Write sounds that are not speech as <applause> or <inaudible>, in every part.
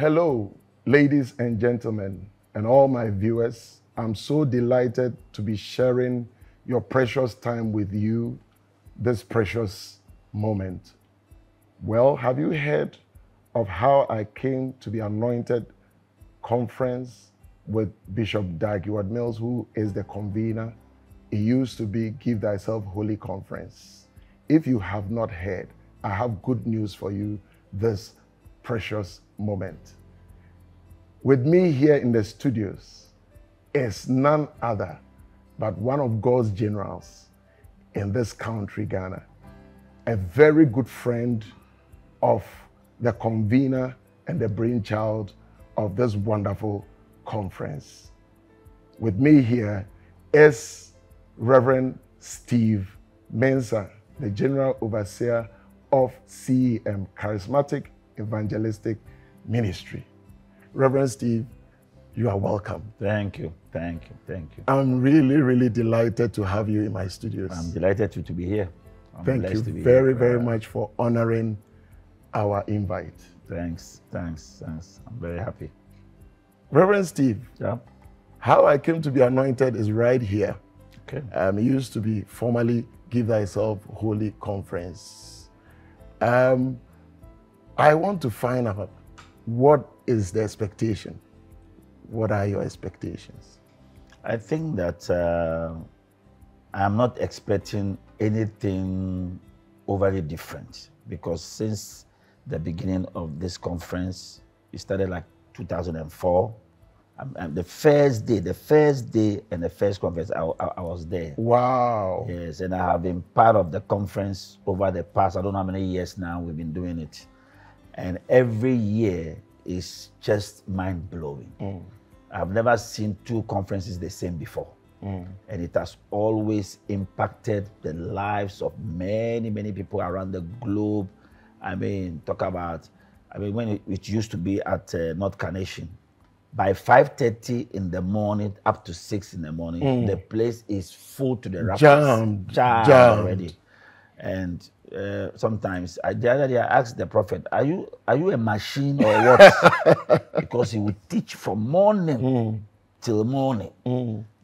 Hello, ladies and gentlemen, and all my viewers. I'm so delighted to be sharing your precious time with you this precious moment. Well, have you heard of how I came to the anointed conference with Bishop Dag Heward Mills, who is the convener? It used to be Give Thyself Holy Conference. If you have not heard, I have good news for you this precious moment. With me here in the studios is none other but one of God's generals in this country, Ghana, a very good friend of the convener and the brainchild of this wonderful conference. With me here is Reverend Steve Mensah, the General Overseer of CEM, Charismatic Evangelistic Ministry. Reverend Steve, you are welcome. Thank you, thank you, thank you. I'm really, really delighted to have you in my studios. I'm delighted to, to be here. I'm Thank you blessed to be very, very Uh, much for honoring our invite. Thanks, thanks, thanks. I'm very happy. Reverend Steve, Yeah. how I came to be anointed is right here. Okay. Um, it used to be formerly Give Thyself Holy Conference. Um, I want to find out what is the expectation? What are your expectations? I think that uh, I'm not expecting anything overly different because since the beginning of this conference, it started like 2004. Um, um, the first day, the first day and the first conference, I, I, I was there. Wow. Yes, and I have been part of the conference over the past, I don't know how many years now we've been doing it. And every year is just mind blowing. Mm. I've never seen two conferences the same before. Mm. And it has always impacted the lives of many, many people around the globe. I mean, talk about, I mean, when it, it used to be at uh, North Kaneshie, by 5.30 in the morning up to 6 in the morning, mm. the place is full to the rafters. Jammed, Jammed jammed. already. And uh, sometimes, I, the other day I asked the prophet, are you, are you a machine or what? <laughs> because he would teach from morning till morning.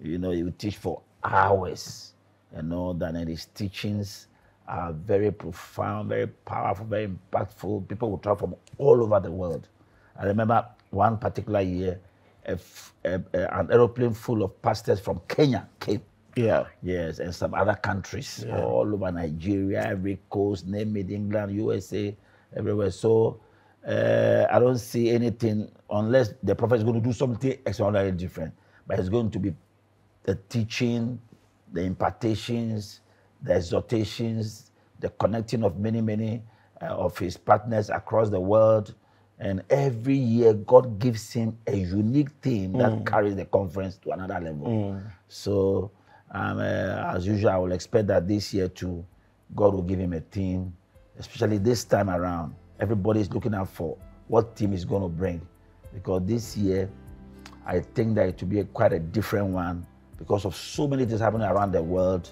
You know, he would teach for hours and all that. And his teachings are very profound, very powerful, very impactful. People would travel from all over the world. I remember one particular year, a a- a- an aeroplane full of pastors from Kenya came. Yeah. Yes, and some other countries all over Nigeria, Ivory Coast, name it, England, USA, everywhere. So uh, I don't see anything unless the prophet is going to do something extraordinarily different. But it's going to be the teaching, the impartations, the exhortations, the connecting of many, many uh, of his partners across the world. And every year, God gives him a unique theme that carries the conference to another level. So, um, uh, as usual, I will expect that this year too, God will give him a team, especially this time around. Everybody is looking out for what team is going to bring, because this year, I think that it will be a, quite a different one because of so many things happening around the world,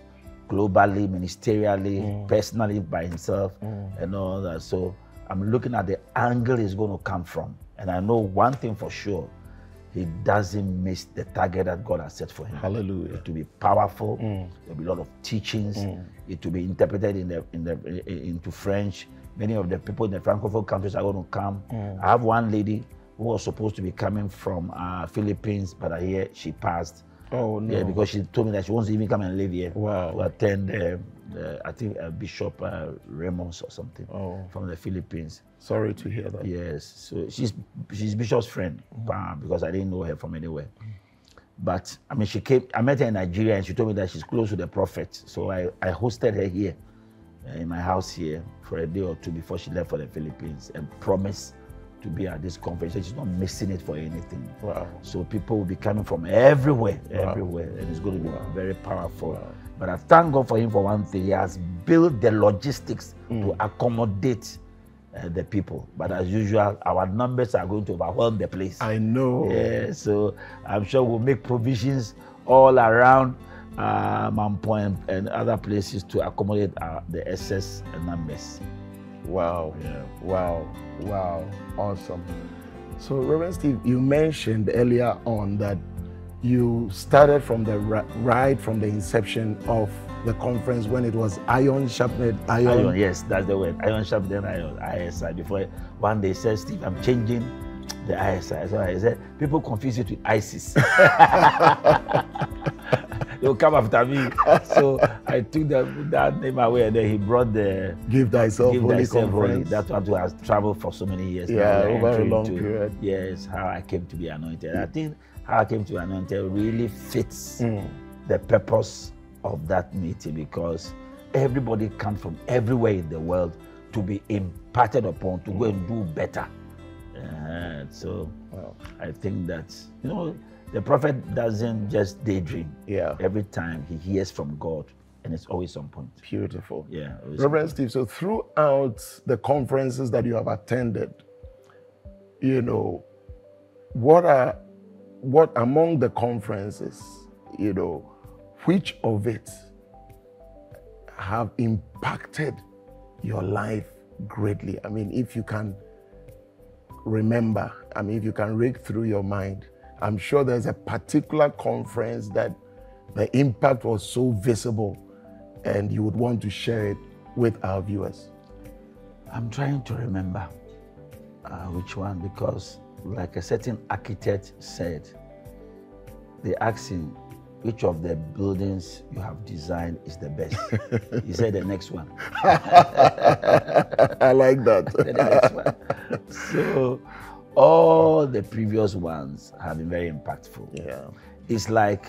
globally, ministerially, personally by himself, and all that. So I'm looking at the angle he's going to come from, and I know one thing for sure: he doesn't miss the target that God has set for him. Hallelujah. It will be powerful. There'll be a lot of teachings. It will be interpreted in the in the into French. Many of the people in the francophone countries are going to come. I have one lady who was supposed to be coming from uh, Philippines, but I hear she passed. Oh, no. Yeah, because she told me that she wants to even come and live here. Wow. To attend, uh, uh, I think uh, Bishop uh, Ramos or something Oh. from the Philippines. Sorry to hear that. Yes, so she's she's Bishop's friend uh, because I didn't know her from anywhere. But I mean, she came. I met her in Nigeria, and she told me that she's close to the prophet. So I, I hosted her here, uh, in my house here, for a day or two before she left for the Philippines, and promised to be at this conference. She's not missing it for anything. Wow. So people will be coming from everywhere, everywhere, and it's going to be very powerful. But I thank God for him for one thing. He has built the logistics to accommodate uh, the people. But as usual, our numbers are going to overwhelm the place. I know. Yeah, so I'm sure we'll make provisions all around uh, Mampong and other places to accommodate uh, the excess numbers. Wow. Yeah. Wow. Wow. Awesome. So, Reverend Steve, you mentioned earlier on that you started from the right from the inception of the conference when it was iron sharpened iron. Iron, yes, that's the word. Iron sharp then iron, ISI. Before one day said, Steve, I'm changing the ISI. So I said, people confuse it with ISIS. <laughs> They'll come after me. So I took that, that name away and then he brought the Give thyself Give holy Thyself Holy. conference. That one too has traveled for so many years. Yeah, over a long into, period. Yes, how I came to be anointed. I think how I came to anointed really fits Mm. the purpose of that meeting because everybody comes from everywhere in the world to be imparted upon to go and do better. Uh, so Wow. I think that you know the prophet doesn't just daydream. Yeah, Every time he hears from God, and it's always on point. beautiful. Yeah. Reverend Steve, so throughout the conferences that you have attended, you know, what are what among the conferences, you know, which of it have impacted your life greatly? I mean, if you can remember, I mean, if you can rake through your mind, I'm sure there's a particular conference that the impact was so visible and you would want to share it with our viewers. I'm trying to remember uh, which one because, like a certain architect said, they asked him which of the buildings you have designed is the best. <laughs> he said the next one. <laughs> I like that. <laughs> The next one. So, all the previous ones have been very impactful. yeah. It's like,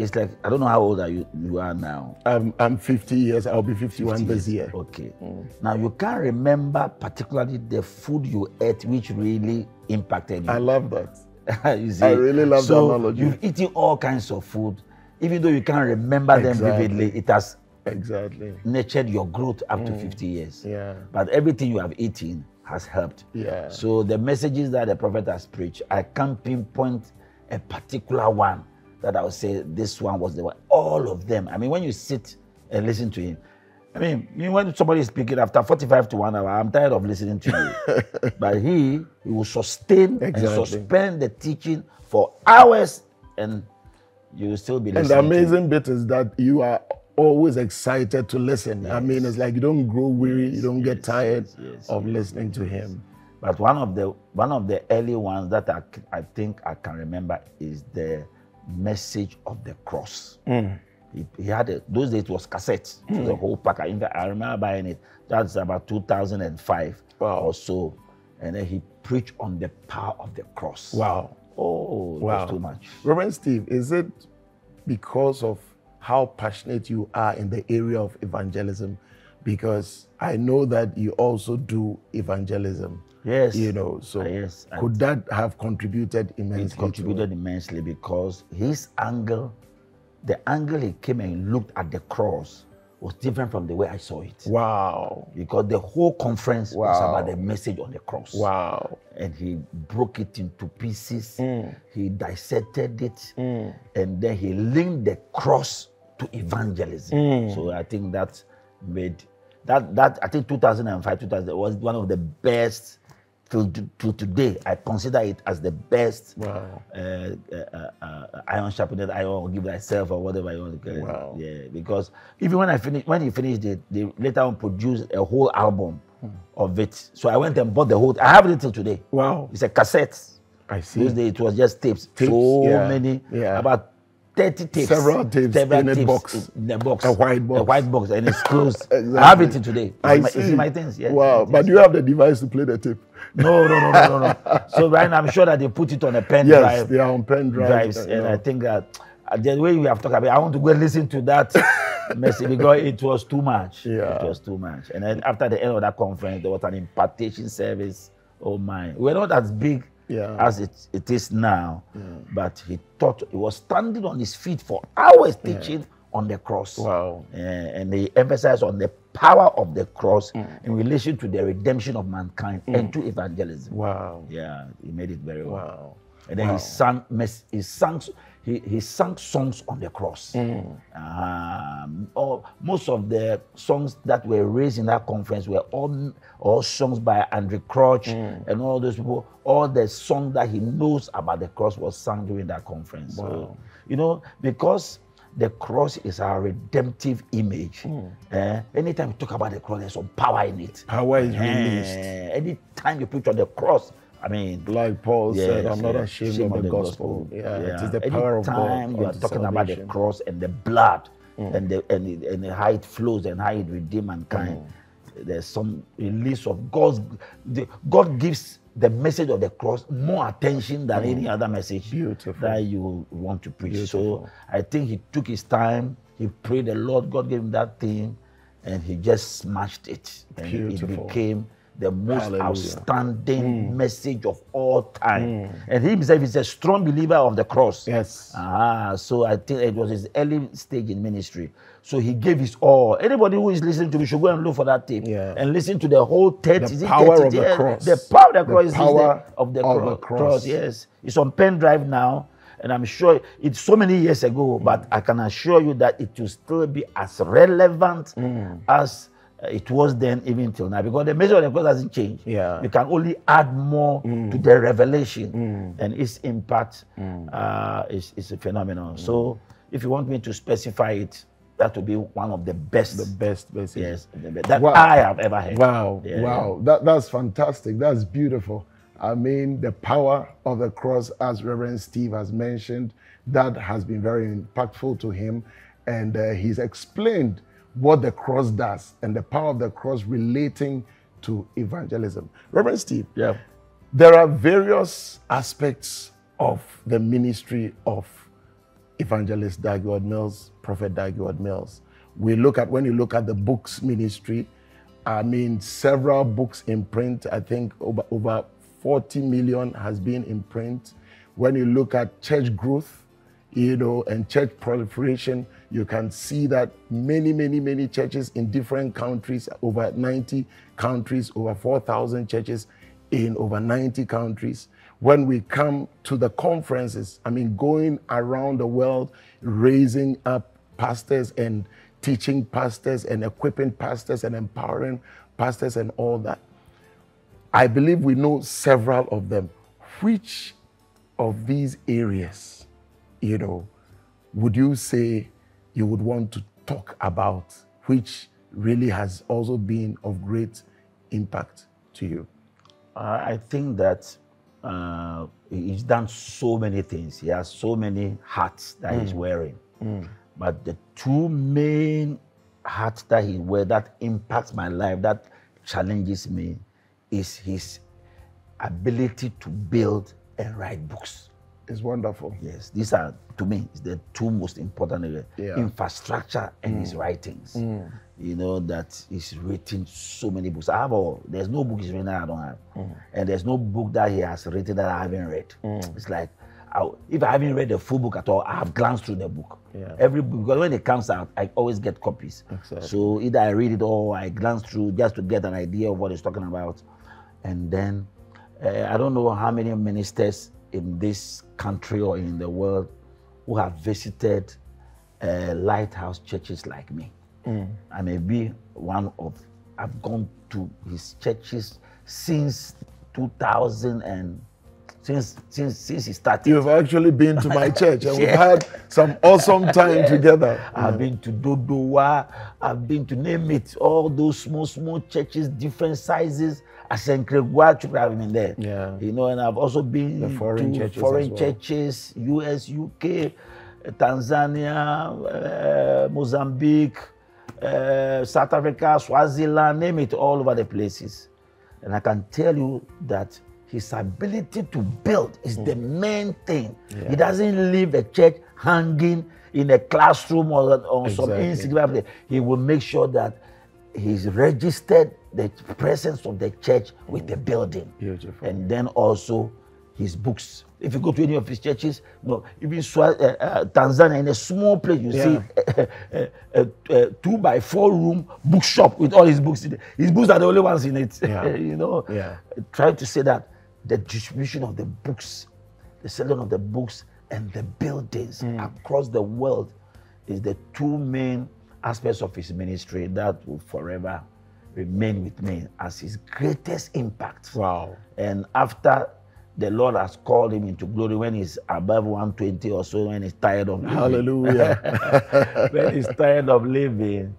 it's like I don't know how old are you you are now. I'm, I'm 50 years, I'll be 51 50 this year. Okay. Now you can't remember particularly the food you ate which really impacted you. I love that. <laughs> you see? I really love the so analogy. You've eaten all kinds of food, even though you can't remember them Exactly. vividly. It has Exactly. nurtured your growth up to 50 years. Mm. Yeah. But everything you have eaten has helped. Yeah. So the messages that the prophet has preached, I can't pinpoint a particular one that I would say this one was the one. All of them. I mean, when you sit and listen to him, I mean, when somebody is speaking after 45 to one hour, I'm tired of listening to you. <laughs> but he, he will sustain Exactly. and suspend the teaching for hours, and you will still be And listening. the to amazing bit is that you are always excited to listen. I mean, it's like you don't grow weary, you don't get tired yes, yes, of listening to him. But one of the one of the early ones that I, I think I can remember is the message of the cross. Mm. He, he had a, those days it was cassette, was a mm. whole pack. I, I remember buying it. That's about 2005 Wow. or so, and then he preached on the power of the cross. Wow. Oh, Wow. was too much. Reverend Steve, is it because of how passionate you are in the area of evangelism? Because I know that you also do evangelism. Yes, You know, so Ah, yes, could that have contributed immensely? it contributed immensely because his angle, the angle he came and looked at the cross was different from the way I saw it. Wow. because the whole conference was about the message on the cross. Wow. And he broke it into pieces. Mm. He dissected it, and then he linked the cross to evangelism. Mm. So I think that made that that I think 2005 2000 was one of the best till to, to today. I consider it as the best Wow. uh, uh, uh, uh, iron sharpened iron, or give thyself or whatever you want to call it. Wow. Yeah, because even when I finished, when he finished it, they later on produced a whole album Hmm. of it. So I went and bought the whole. I have it till today. Wow. It's a cassette. I see. Those days it was just tapes. Tapes, so yeah, many, yeah. about 30 tapes. Several tapes in a box. In a box. A white box. A white box, and it's closed. <laughs> Exactly. I have it today. It's I in my, see. It's my things. Yeah, wow. But do you have the device to play the tape? No, no, no, no, no, no. <laughs> so right now, I'm sure that they put it on a pen Yes, drive they are on pen drive. drives, uh, and yeah. I think that uh, the way we have talked about, it, I want to go and listen to that <laughs> message because it was too much. Yeah. It was too much. And then after the end of that conference, there was an impartation service. Oh my, we're not as big Yeah. as it, it is now, but he taught. He was standing on his feet for hours teaching on the cross. Wow. Uh, and he emphasized on the power of the cross Mm. in relation to the redemption of mankind and to evangelism. Wow. Yeah, he made it very well. Wow. And then Wow. he sang, he sang, he, he sang songs on the cross. Um, all, most of the songs that were raised in that conference were all, all songs by Andraé Crouch and all those people. All the songs that he knows about the cross was sung during that conference. So, you know, because the cross is our redemptive image. eh, anytime you talk about the cross, there's some power in it. Power is Eh, released. anytime you preach on the cross, I mean, Like Paul said, I'm not ashamed Shame of the gospel. Yeah, it is the power of God. You are talking about the. Mm. cross and the blood and the and, it- and how it flows and how it redeems mankind, Mm. there's some release of God's. The, God gives the message of the cross more attention than any other message Mm. Beautiful. that you want to preach. Beautiful. So I think he took his time. He prayed the Lord. God gave him that thing, and he just smashed it. And it Beautiful. became the most Hallelujah. outstanding message of all time. And he himself is a strong believer of the cross. Yes. Ah, so I think it was his early stage in ministry. So he gave his all. Anybody who is listening to me should go and look for that tape Yeah. and listen to the whole 30. The power 30? of the cross. The power of the The cross is power the, of the, of cro- the cross. Yes, it's on pen drive now, and I'm sure it's so many years ago, Mm. but I can assure you that it will still be as relevant Mm. as it was then, even till now, because the message of the cross hasn't changed. Yeah. you can only add more Mm. to the revelation, and its impact uh, is is a phenomenon. So, if you want me to specify it, that would be one of the best. The best message. Yes, best that Wow. I have ever heard. Wow, Yeah. wow. That, that's fantastic. That's beautiful. I mean, the power of the cross, as Reverend Steve has mentioned, that has been very impactful to him. And uh, he's explained what the cross does and the power of the cross relating to evangelism. Reverend Steve, Yeah. there are various aspects of the ministry of evangelist Dag Heward Mills, Prophet Dag Heward Mills. We look at when you look at the books ministry, I mean several books in print. I think over over 40 million has been in print. When you look at church growth, you know, and church proliferation, you can see that many, many, many churches in different countries, over 90 countries, over 4,000 churches in over 90 countries. When we come to the conferences, I mean, going around the world, raising up pastors and teaching pastors and equipping pastors and empowering pastors and all that. I believe we know several of them. Which of these areas, you know, would you say you would want to talk about, which really has also been of great impact to you? I think that uh, he's done so many things. He has so many hats that he's wearing. But the two main hats that he wears that impacts my life, that challenges me, is his ability to build and write books. It's wonderful. Yes, these are to me is the two most important areas: Yeah. infrastructure and his mm. writings. Mm. You know that he's written so many books. I have all. There's no book he's written that I don't have, mm. and there's no book that he has written that I haven't read. It's like I, if I haven't read the full book at all, I have glanced through the book. Yeah. Every book because when it comes out, I always get copies. Exactly. So either I read it or I glance through just to get an idea of what he's talking about, and then uh, I don't know how many ministers in this country or in the world who have visited uh, lighthouse churches like me. I may be one of. I've gone to his churches since 2000 and since since since he started. You've actually been to my <laughs> church and we've had some awesome time together. I've been to Dodowa, I've been to name it, all those small, small churches, different sizes. Asankragwa church, I've been there. Yeah. You know, and I've also been The foreign to churches foreign well. churches, US, UK, uh, Tanzania, uh, Mozambique, uh, South Africa, Swaziland, name it, all over the places. And I can tell you that his ability to build is the main thing. He doesn't leave the church hanging in a classroom or on some Exactly. insignificant place. He will make sure that he's registered the presence of the church with the building. Beautiful. And then also his books. If you go to any of his churches, no, even Swa- uh, uh, Tanzania, in a small place, you see a, a, a, two by four room bookshop with all his books in it. His books are the only ones in it. Yeah. <laughs> you know, Yeah. trying to say that the distribution of the books, the selling of the books and the buildings hmm. across the world is the two main aspects of his ministry that will forever remain with me as his greatest impact. Wow. And after the Lord has called him into glory when he's above 120 or so, when he's tired of living. Hallelujah. <laughs> when he's tired of living,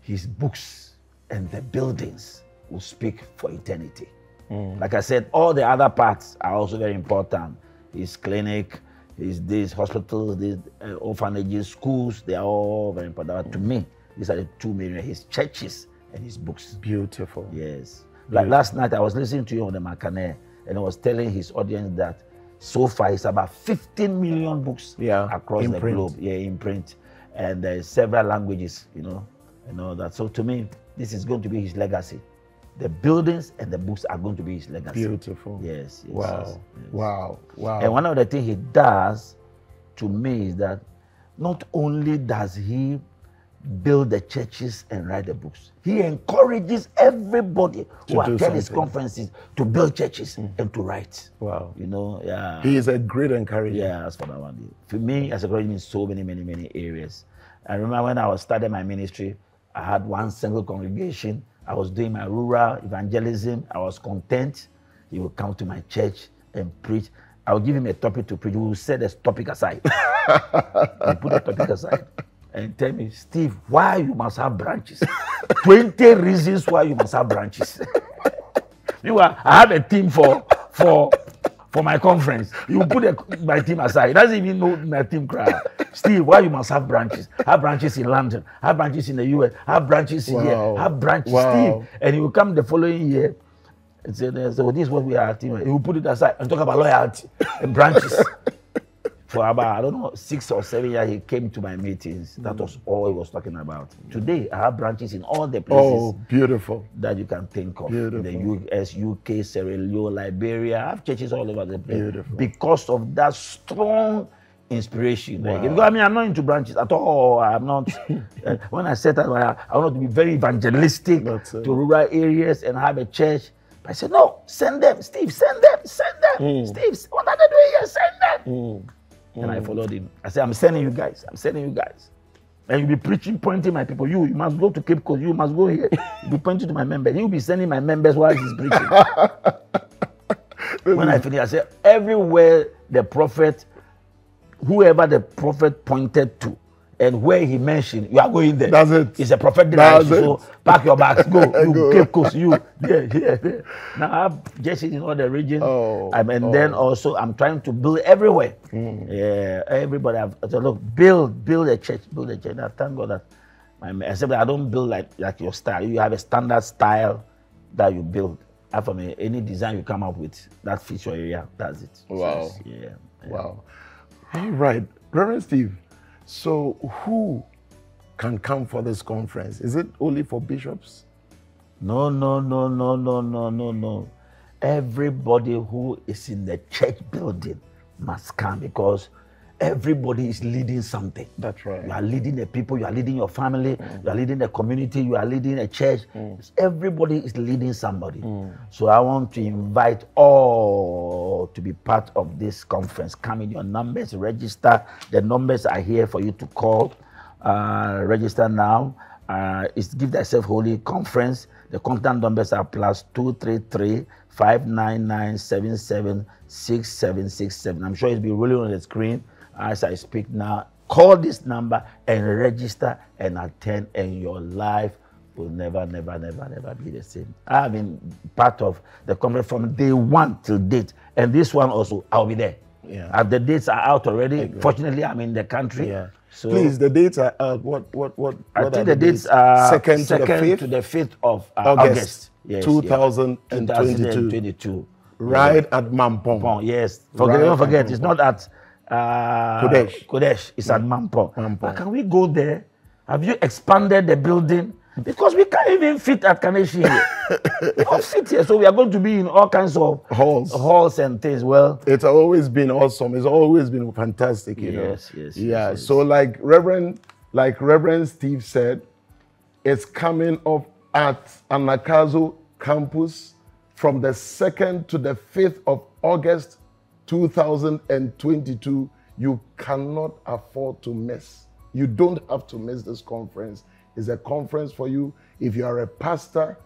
his books and the buildings will speak for eternity. Mm. Like I said, all the other parts are also very important. His clinic, his these hospitals, these uh, orphanages, schools, they are all very important. But to me, these are the two main his churches and his books. Beautiful. Yes. Like last night, I was listening to you on the Makane, and I was telling his audience that so far it's about 15 million books Yeah, across in the print. globe. Yeah, in print, and several languages. You know, and all that. So to me, this is going to be his legacy. The buildings and the books are going to be his legacy. Beautiful. Yes. yes Wow. yes, yes. Wow. Wow. And one of the things he does to me is that not only does he build the churches and write the books, he encourages everybody To who attend his conferences to build churches mm. and to write. wow. You know, yeah. He is a great encourager. Yeah, that's what I want to do. For me, as a encouraged me in so many, many, many areas. I remember when I was starting my ministry, I had one single congregation. I was doing my rural evangelism. I was content. He would come to my church and preach. I would give him a topic to preach. We would set the topic aside. <laughs> he put the topic aside and tell me, Steve, why you must have branches? 20 reasons why you must have branches. <laughs> Meanwhile, I have a team for for for my conference. You put the, my team aside. He doesn't even know my team cry. Steve, why you must have branches? Have branches in London, have branches in the US, have branches Wow. here, have branches, Wow. Steve. And he will come the following year and say, so this is what we are team. He will put it aside and talk about loyalty and branches. <laughs> For about, I don't know, six or seven years, he came to my meetings. That was all he was talking about. Today, I have branches in all the places Oh, beautiful. that you can think of in the US, UK, Sierra Leone, Liberia. I have churches all over the place Beautiful. because of that strong inspiration. Like, because I mean, I'm not into branches at all. I'm not. uh, <laughs> when I said that, I, I want to be very evangelistic to rural areas and have a church. But I said, no, send them, Steve, send them, send them, Steve. What are they doing here? Send them. And I mm. followed him. I said, I'm sending you guys. I'm sending you guys. And you'll be preaching, pointing my people. You, you must go to Cape Coast. You must go here. <laughs> You'll be pointing to my members. He'll be sending my members while he's preaching. <laughs> when I finish, I said, everywhere the prophet, whoever the prophet pointed to, and where he mentioned, you are going there. That's it. It's a prophetic That's direction. So pack your bags, go. <laughs> You Go. Cape Coast, you. Yeah, yeah, yeah. Now I have churches in all the region. Oh, Um, and then also I'm trying to build everywhere. Hmm. Yeah, everybody. I've I said, look, build, build a church, build a church. And I thank God that my except that I don't build like like your style. You have a standard style that you build. And from a- any design you come up with that fits your area. That's it. Wow. it's- yeah. yeah. Wow. All right. Reverend Steve, so who can come for this conference? Is it only for bishops? No, no, no, no, no, no, no, no. Everybody who is in the church building must come because everybody is leading something. That's right. You are leading the people, you are leading your family, you are leading the community, you are leading a church. Everybody is leading somebody. So I want to invite all to be part of this conference. Come in your numbers, register. The numbers are here for you to call. Uh, register now. Uh, it's Give Thyself Holy Conference. The contact numbers are plus 233 599 776767. I'm sure it's be rolling on the screen as I speak now. Call this number and register and attend, and your life will never, never, never, never be the same. I have been part of the conference from day one till date, and this one also, I'll be there. Yeah. Uh, the dates are out already. Fortunately, I'm in the country. Yeah. So Please, the dates are out. What, what, what? I what think the dates are second, to the fifth, to the fifth of uh, August, August. Yes, 2022. 2022. right at Mampong. Yes. Forget, Right don't forget, it's not at uh, Qodesh. Qodesh. It's at Mampong. Mampong. But can we go there? Have you expanded the building? Because we can't even fit at Kaneshie here. <laughs> we don't fit here. So we are going to be in all kinds of Halls. halls and things. Well, It's always been awesome. It's always been fantastic, you know. Yes, yes, Yeah. yes, So like Reverend, like Reverend Steve said, it's coming up at Anagkazo campus from the 2nd to the 5th of August 2022. You cannot afford to miss. You don't have to miss this conference. It's a conference for you. If you are a pastor,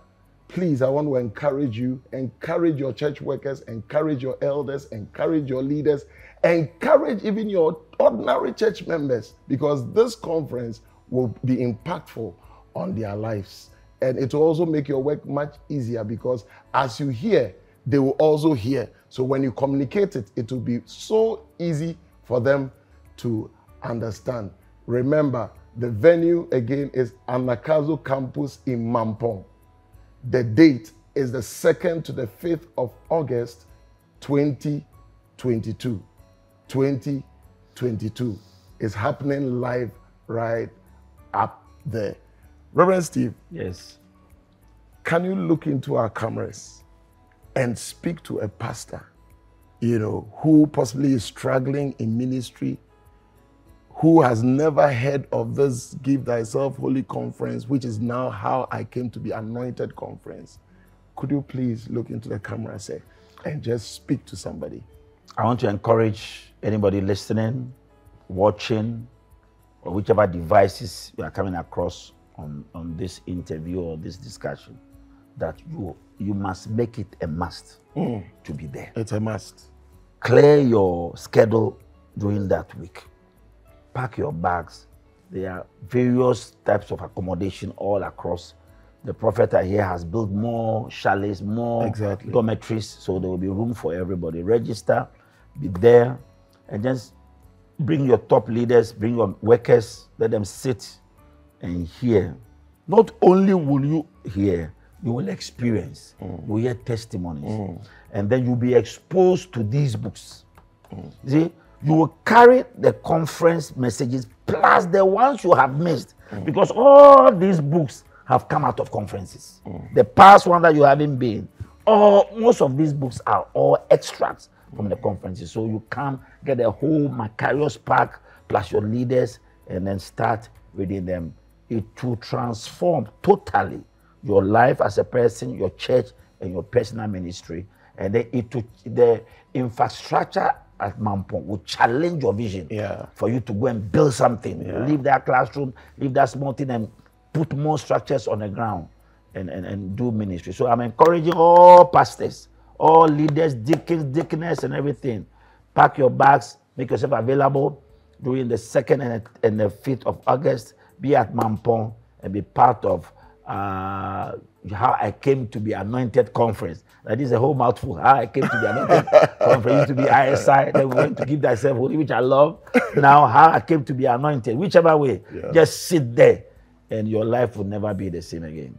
please, I want to encourage you, encourage your church workers, encourage your elders, encourage your leaders, encourage even your ordinary church members, because this conference will be impactful on their lives. And it will also make your work much easier because as you hear, they will also hear. So when you communicate it, it will be so easy for them to understand. Remember, the venue again is Anagkazo campus in Mampong. The date is the 2nd to the 5th of August 2022. 2022 is happening live right up there. Reverend Steve. Yes. Can you look into our cameras and speak to a pastor, you know, who possibly is struggling in ministry, who has never heard of this Give Thyself Holy Conference, which is now how I came to be anointed conference? Could you please look into the camera, say, and just speak to somebody? I want to encourage anybody listening, watching, or whichever devices you are coming across on, on this interview or this discussion that you you must make it a must mm. to be there. It's a must. Clear your schedule during that week. Pack your bags. There are various types of accommodation all across. The prophet here has built more chalets, more exactly. dormitories, so there will be room for everybody. Register, be there, and just bring your top leaders, bring your workers, let them sit and hear. Not only will you hear, you will experience, mm. you will hear testimonies, mm. and then you'll be exposed to these books. Mm. See, you will carry the conference messages plus the ones you have missed, mm. because all these books have come out of conferences. Mm. The past one that you haven't been, all most of these books are all extracts from the conferences. So you come get a whole Macarius pack plus your leaders and then start reading them. It will transform totally your life as a person, your church, and your personal ministry. And then it will, the infrastructure at Mampong will challenge your vision yeah. for you to go and build something. Yeah. Leave that classroom, leave that small thing, and put more structures on the ground and, and, and do ministry. So I'm encouraging all pastors all leaders, deacons, deaconess, and everything. Pack your bags, make yourself available during the 2nd and the 5th of August. Be at Mampong and be part of uh, how I came to be anointed conference. That is a whole mouthful. How I came to be anointed <laughs> conference used to be ISI. Then we went to give thyself holy, which I love. Now, how I came to be anointed, whichever way, yeah. just sit there and your life will never be the same again.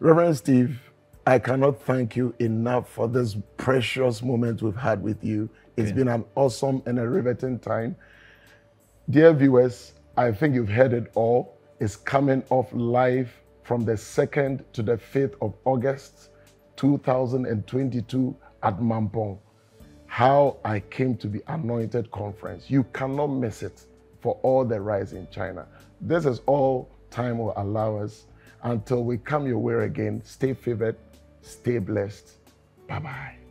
Reverend Steve, I cannot thank you enough for this precious moment we've had with you. It's okay. been an awesome and a riveting time. Dear viewers, I think you've heard it all. It's coming off live from the 2nd to the 5th of August 2022 at Mampong. How I Came to Be Anointed Conference. You cannot miss it for all the rise in China. This is all time will allow us until we come your way again. Stay favored Stay blessed. Bye bye.